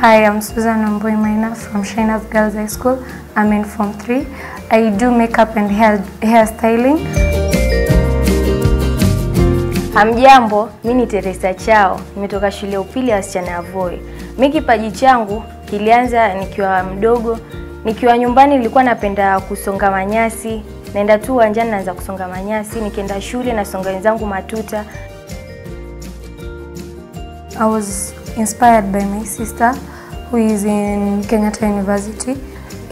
Hi, I'm Susan Omboy Maina from Shinas Girls High School. I'm in Form 3. I do makeup and hair, hair styling. Hamjambo, mi ni Teresa Chao, nimetoka shule ya upili ya wasichana ya Voi. Mi kipaji changu kilianza nikiwa mdogo, nikiwa nyumbani nilikuwa napenda kusonga manyasi, naenda tu uwanjani naanza kusonga manyasi, nikienda shule nasonga wenzangu matuta. I was inspired by my sister who is in Kenyatta University.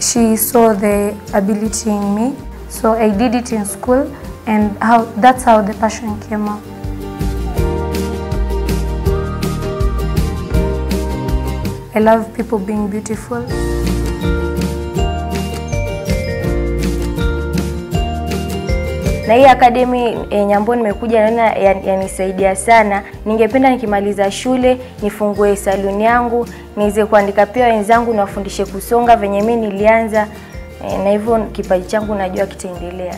She saw the ability in me, so I did it in school and how that's how the passion came up. I love people being beautiful. Na hii akademi e, Nyambo nimekuja naona yanisaidia ya sana. Ningependa nikimaliza shule nifungue saluni yangu, niweze kuandika pia wenzangu, niwafundishe kusonga venye mimi nilianza, e, na hivyo kipaji changu najua kitaendelea.